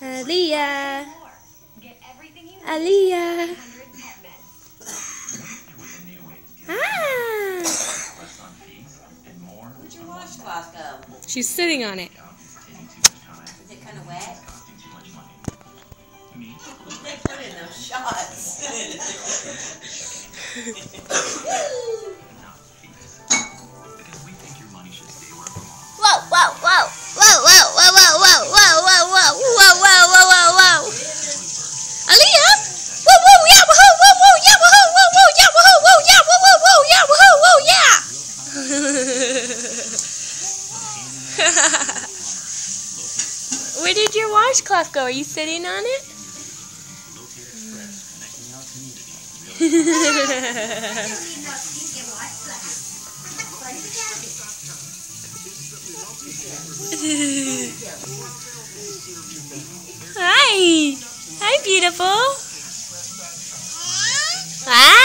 Aleia. Aleia. Ah. She's sitting on it. Is it kind of wet? they put in those shots. whoa, whoa, whoa, whoa, whoa. Where did your washcloth go? Are you sitting on it? Hi. Hi, beautiful. Ah?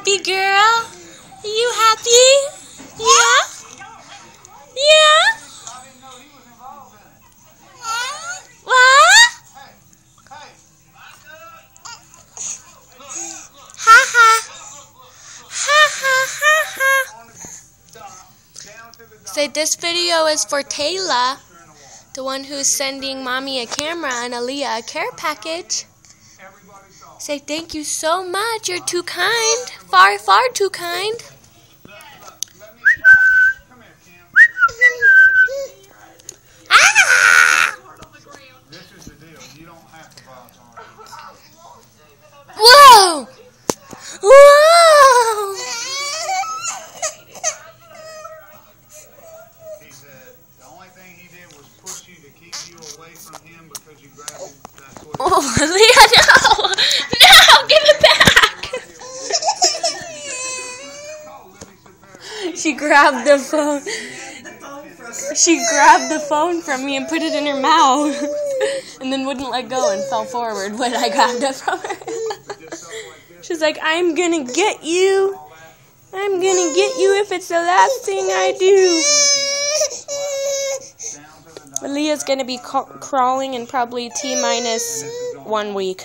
Happy girl? You happy? Yeah? Yeah? What? Ha ha. Ha ha ha ha. Say this video is for Tayla, the one who's sending mommy a camera and Aleia a care package. Say thank you so much. You're too kind. Far, far too kind. Ah! This is the deal. You don't have to bounce on it. Whoa! Whoa! He said the only thing he did was push you to keep you away from him because you grabbed him. That's what. Oh, Leah, grabbed the phone. She grabbed the phone from me and put it in her mouth. And then wouldn't let go and fell forward when I grabbed it from her. She's like, I'm gonna get you. I'm gonna get you if it's the last thing I do. Leah's gonna be crawling in probably T minus one week.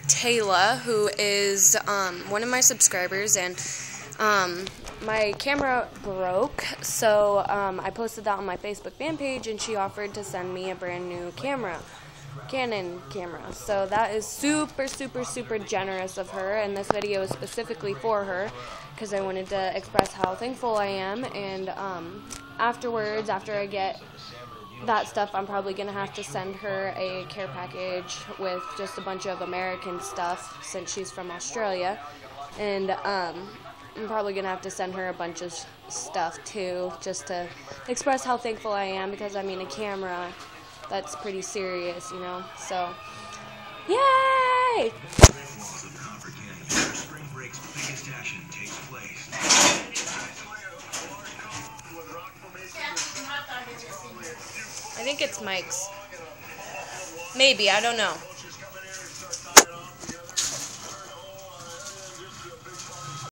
Tayla, who is um, one of my subscribers, and um, my camera broke, so um, I posted that on my Facebook fan page, and she offered to send me a brand new camera, Canon camera. So that is super, super, super generous of her, and this video is specifically for her because I wanted to express how thankful I am. And um, afterwards, after I get that stuff, I'm probably gonna have to send her a care package with just a bunch of American stuff since she's from Australia, and um, I'm probably gonna have to send her a bunch of stuff too, just to express how thankful I am because I mean a camera, that's pretty serious, you know. So, yay! I think it's Mike's. Maybe I don't know.